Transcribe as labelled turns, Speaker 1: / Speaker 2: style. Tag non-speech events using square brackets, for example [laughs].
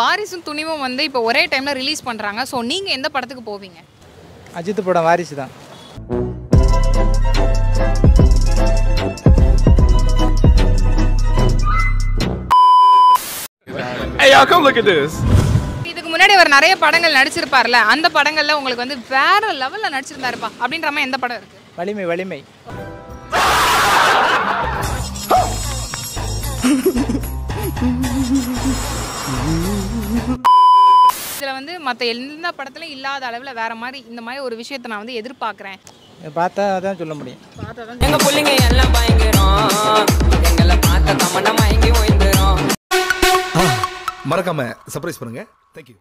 Speaker 1: வாரிசும் துணிவும் வந்து இப்போ ஒரே டைம்ல ரிலீஸ் பண்றாங்க. ஸோ நீங்க எந்த படத்துக்கு போவீங்க?
Speaker 2: அஜித் படம் வாரிசு தான்.
Speaker 1: இதுக்கு முன்னாடி அவர் நிறைய படங்கள் நடிச்சிருப்பார்ல அந்த படங்கள்ல உங்களுக்கு வந்து வேற லெவல்ல நடிச்சிருந்தாருப்பா. அப்படின்ற மாதிரி எந்த படம் இருக்கு?
Speaker 2: வலிமை வலிமை. [laughs]
Speaker 1: இதுல வந்து மத்த எந்த படத்துலயும் இல்லாத அளவுல வேற மாதிரி இந்த மாதிரி ஒரு விஷயத்தை நான் வந்து எதிர்பார்க்கறேன்.
Speaker 2: பார்த்தா தான் சொல்ல முடியும்.
Speaker 3: எங்க புள்ளைங்க எல்லாம் பயங்கரம். எங்களை பார்த்த தமன்னா மயங்கி ஓய்ந்துரும்.
Speaker 4: மறக்காம சர்ப்ரைஸ் பண்ணுங்க. தேங்க்யூ